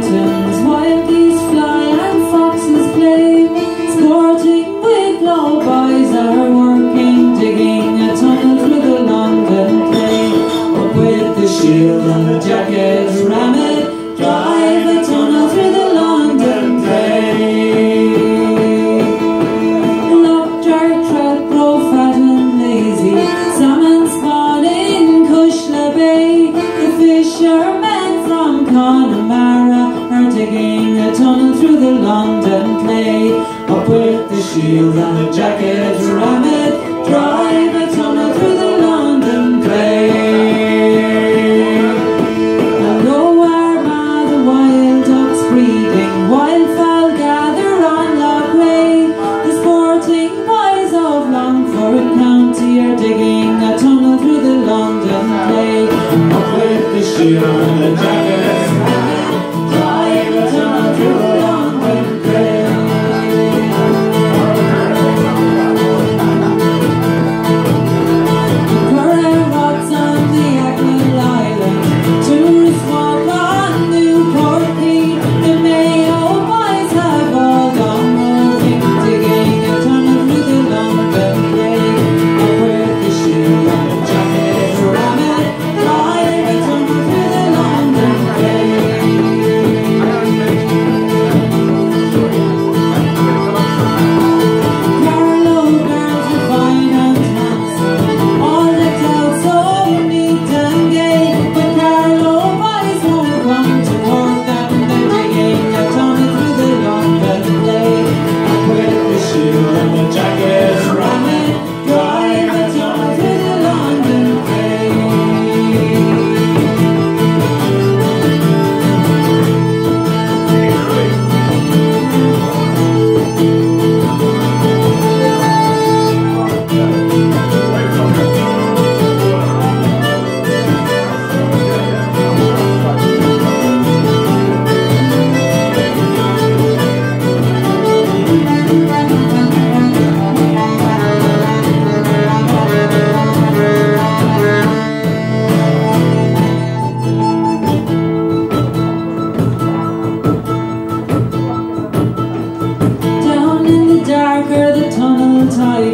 mountain Running through the London clay Up with the shield and the jacket, ram it, drive it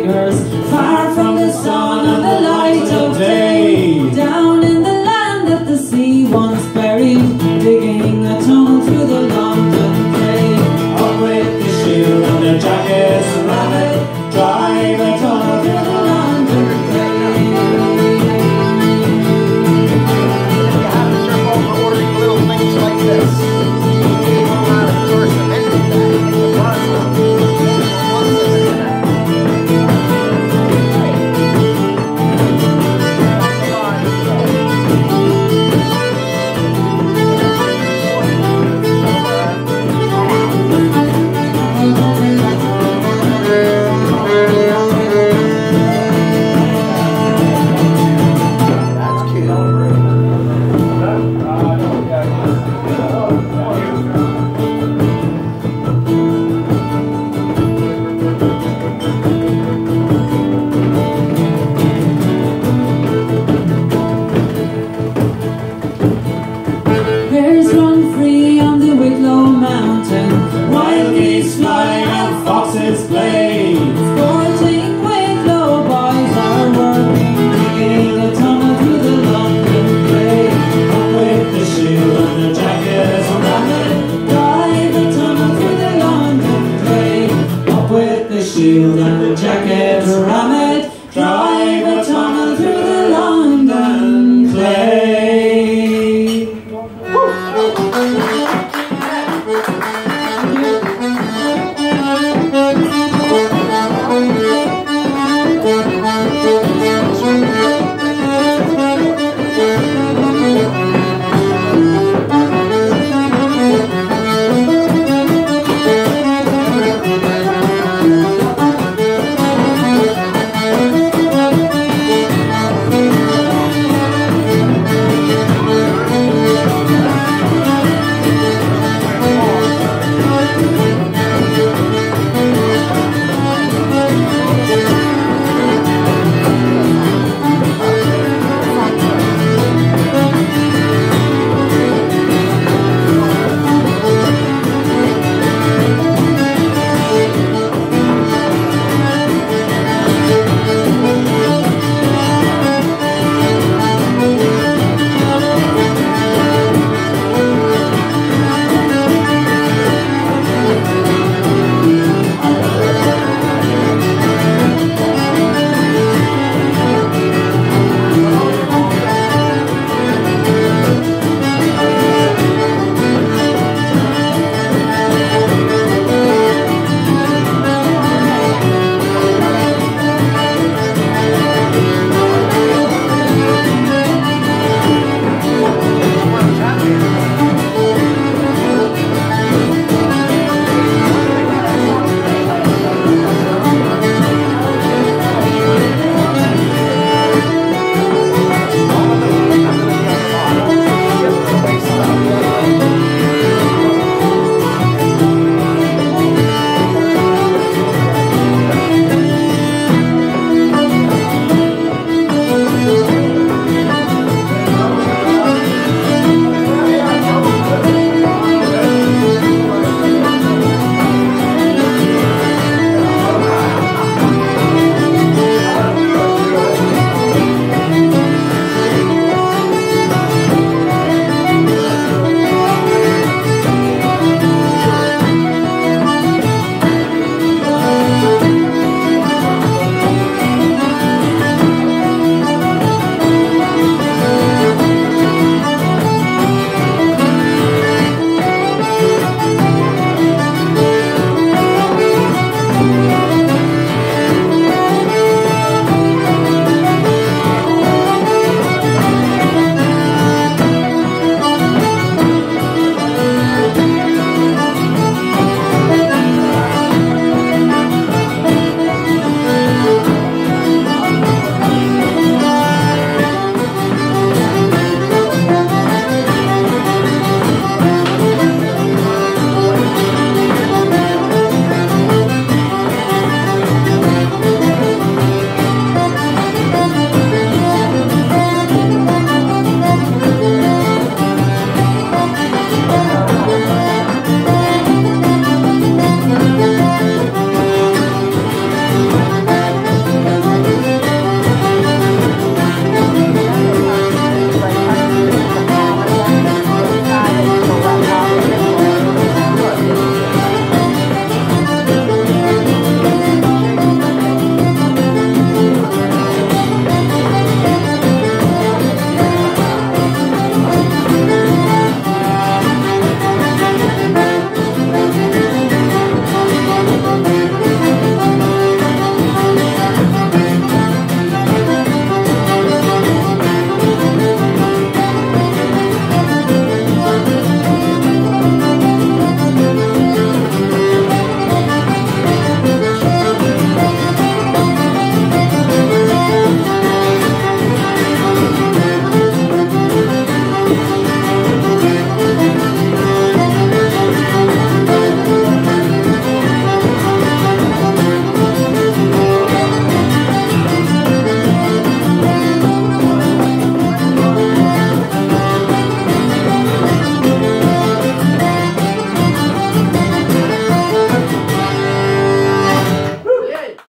fingers geese fly and foxes play. Sporting with low boys are working, digging the tunnel through the London clay. Up with the shield and the jacket, on the drive the tunnel through the London clay. Up with the shield and the jacket, ram it, drive.